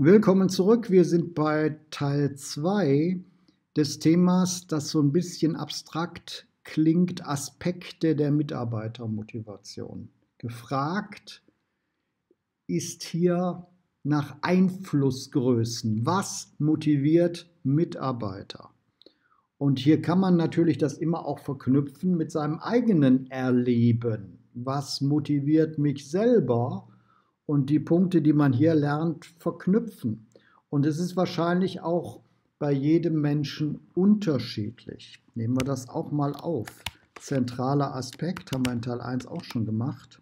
Willkommen zurück. Wir sind bei Teil 2 des Themas, das so ein bisschen abstrakt klingt, Aspekte der Mitarbeitermotivation. Gefragt ist hier nach Einflussgrößen. Was motiviert Mitarbeiter? Und hier kann man natürlich das immer auch verknüpfen mit seinem eigenen Erleben. Was motiviert mich selber? Und die Punkte, die man hier lernt, verknüpfen. Und es ist wahrscheinlich auch bei jedem Menschen unterschiedlich. Nehmen wir das auch mal auf. Zentraler Aspekt haben wir in Teil 1 auch schon gemacht.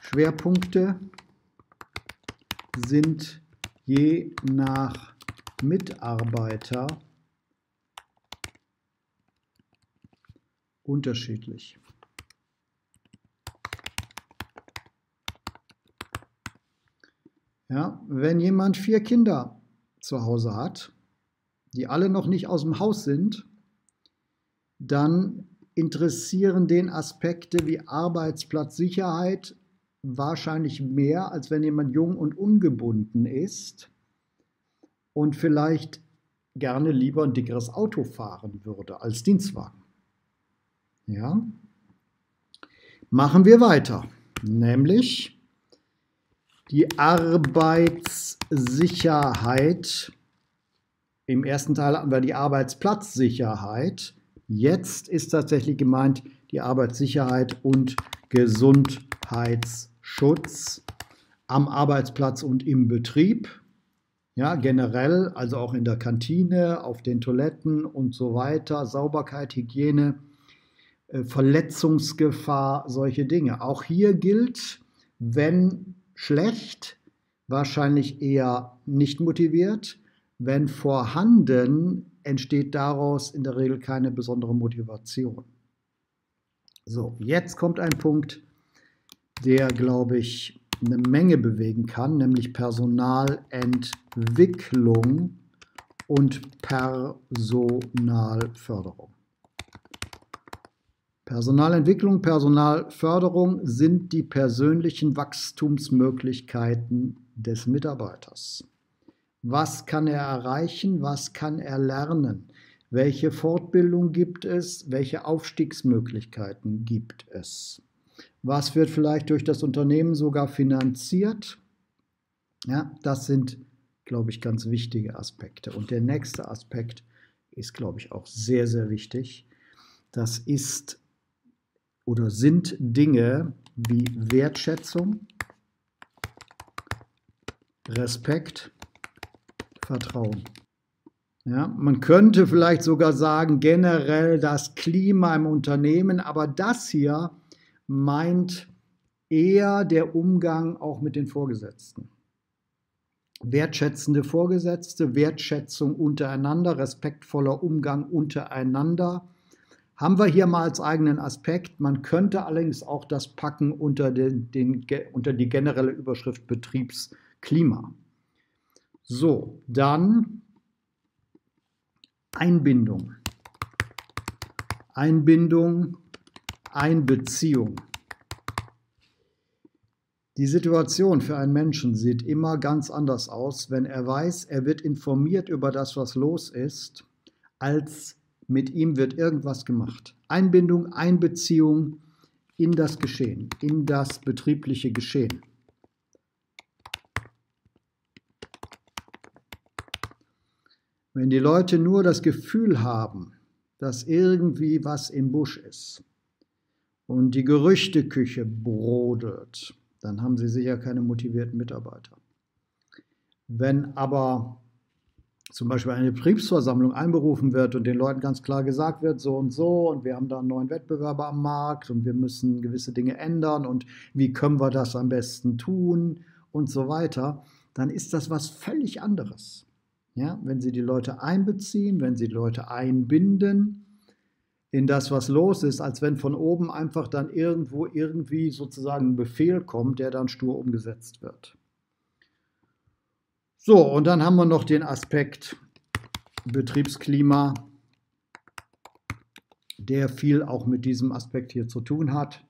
Schwerpunkte sind je nach Mitarbeiter unterschiedlich. Ja, wenn jemand vier Kinder zu Hause hat, die alle noch nicht aus dem Haus sind, dann interessieren den Aspekte wie Arbeitsplatzsicherheit wahrscheinlich mehr, als wenn jemand jung und ungebunden ist und vielleicht gerne lieber ein dickeres Auto fahren würde als Dienstwagen. Ja? Machen wir weiter, nämlich die Arbeitssicherheit. Im ersten Teil hatten wir die Arbeitsplatzsicherheit. Jetzt ist tatsächlich gemeint die Arbeitssicherheit und Gesundheitsschutz am Arbeitsplatz und im Betrieb. Ja, generell, also auch in der Kantine, auf den Toiletten und so weiter, Sauberkeit, Hygiene, äh, Verletzungsgefahr, solche Dinge. Auch hier gilt, wenn schlecht, wahrscheinlich eher nicht motiviert. Wenn vorhanden, entsteht daraus in der Regel keine besondere Motivation. So, jetzt kommt ein Punkt, der, glaube ich, eine Menge bewegen kann, nämlich Personalentwicklung und Personalförderung. Personalentwicklung, Personalförderung sind die persönlichen Wachstumsmöglichkeiten des Mitarbeiters. Was kann er erreichen? Was kann er lernen? Welche Fortbildung gibt es? Welche Aufstiegsmöglichkeiten gibt es? Was wird vielleicht durch das Unternehmen sogar finanziert? Ja, das sind, glaube ich, ganz wichtige Aspekte. Und der nächste Aspekt ist, glaube ich, auch sehr, sehr wichtig. Das ist oder sind Dinge wie Wertschätzung, Respekt, Vertrauen. Ja, man könnte vielleicht sogar sagen, generell das Klima im Unternehmen, aber das hier meint eher der Umgang auch mit den Vorgesetzten. Wertschätzende Vorgesetzte, Wertschätzung untereinander, respektvoller Umgang untereinander. Haben wir hier mal als eigenen Aspekt. Man könnte allerdings auch das packen unter, den, den, unter die generelle Überschrift Betriebsklima. So, dann Einbindung. Einbindung Einbeziehung. Die Situation für einen Menschen sieht immer ganz anders aus, wenn er weiß, er wird informiert über das, was los ist, als mit ihm wird irgendwas gemacht. Einbindung, Einbeziehung in das Geschehen, in das betriebliche Geschehen. Wenn die Leute nur das Gefühl haben, dass irgendwie was im Busch ist, und die Gerüchteküche brodelt, dann haben Sie sicher keine motivierten Mitarbeiter. Wenn aber zum Beispiel eine Betriebsversammlung einberufen wird und den Leuten ganz klar gesagt wird, so und so, und wir haben da einen neuen Wettbewerber am Markt und wir müssen gewisse Dinge ändern und wie können wir das am besten tun und so weiter, dann ist das was völlig anderes. Ja, wenn Sie die Leute einbeziehen, wenn Sie die Leute einbinden, in das, was los ist, als wenn von oben einfach dann irgendwo irgendwie sozusagen ein Befehl kommt, der dann stur umgesetzt wird. So, und dann haben wir noch den Aspekt Betriebsklima, der viel auch mit diesem Aspekt hier zu tun hat.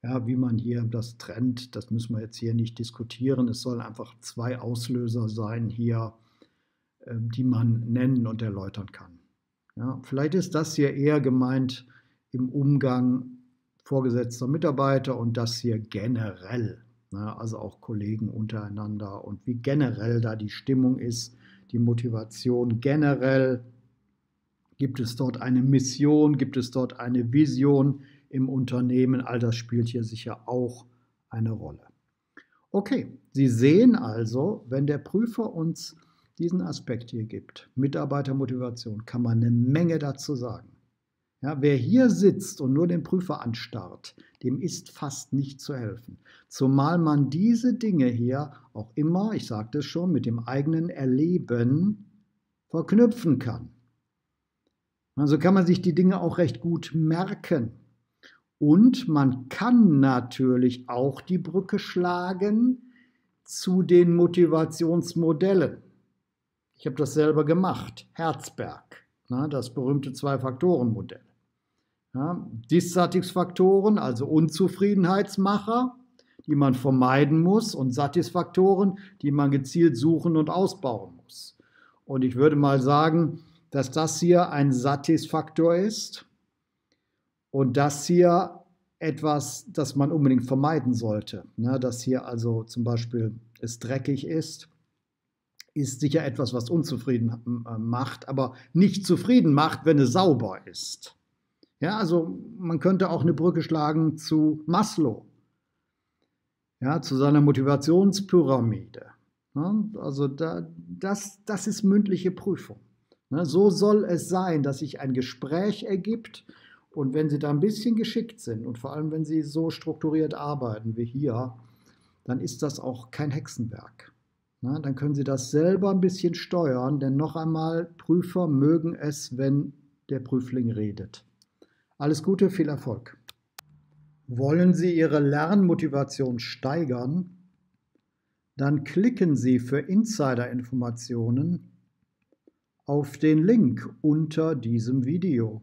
Ja, wie man hier das trennt, das müssen wir jetzt hier nicht diskutieren. Es sollen einfach zwei Auslöser sein hier, ähm, die man nennen und erläutern kann. Ja, vielleicht ist das hier eher gemeint im Umgang vorgesetzter Mitarbeiter und das hier generell, ne, also auch Kollegen untereinander und wie generell da die Stimmung ist, die Motivation generell. Gibt es dort eine Mission? Gibt es dort eine Vision im Unternehmen? All das spielt hier sicher auch eine Rolle. Okay, Sie sehen also, wenn der Prüfer uns diesen Aspekt hier gibt, Mitarbeitermotivation, kann man eine Menge dazu sagen. Ja, wer hier sitzt und nur den Prüfer anstarrt, dem ist fast nicht zu helfen. Zumal man diese Dinge hier auch immer, ich sagte es schon, mit dem eigenen Erleben verknüpfen kann. Also kann man sich die Dinge auch recht gut merken. Und man kann natürlich auch die Brücke schlagen zu den Motivationsmodellen. Ich habe das selber gemacht, Herzberg, das berühmte Zwei-Faktoren-Modell. Ja, Dissatisfaktoren, also Unzufriedenheitsmacher, die man vermeiden muss, und Satisfaktoren, die man gezielt suchen und ausbauen muss. Und ich würde mal sagen, dass das hier ein Satisfaktor ist und das hier etwas, das man unbedingt vermeiden sollte. Ne, dass hier also zum Beispiel es dreckig ist, ist sicher etwas, was unzufrieden äh, macht, aber nicht zufrieden macht, wenn es sauber ist. Ja, also man könnte auch eine Brücke schlagen zu Maslow, ja, zu seiner Motivationspyramide. Ja, also da, das, das ist mündliche Prüfung. Ja, so soll es sein, dass sich ein Gespräch ergibt und wenn Sie da ein bisschen geschickt sind und vor allem wenn Sie so strukturiert arbeiten wie hier, dann ist das auch kein Hexenwerk. Ja, dann können Sie das selber ein bisschen steuern, denn noch einmal, Prüfer mögen es, wenn der Prüfling redet. Alles Gute, viel Erfolg. Wollen Sie Ihre Lernmotivation steigern? Dann klicken Sie für Insider-Informationen auf den Link unter diesem Video.